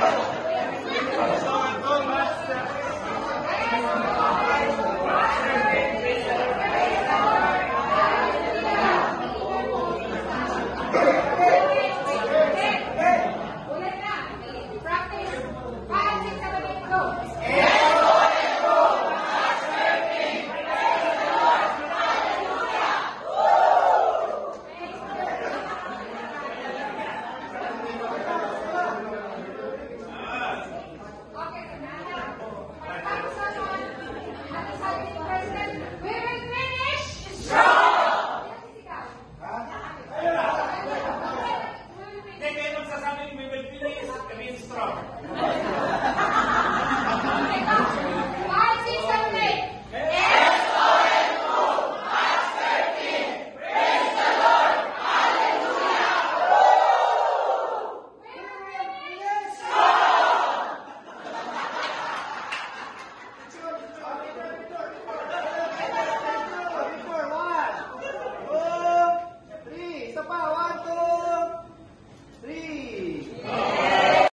Thank you. power.